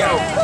out.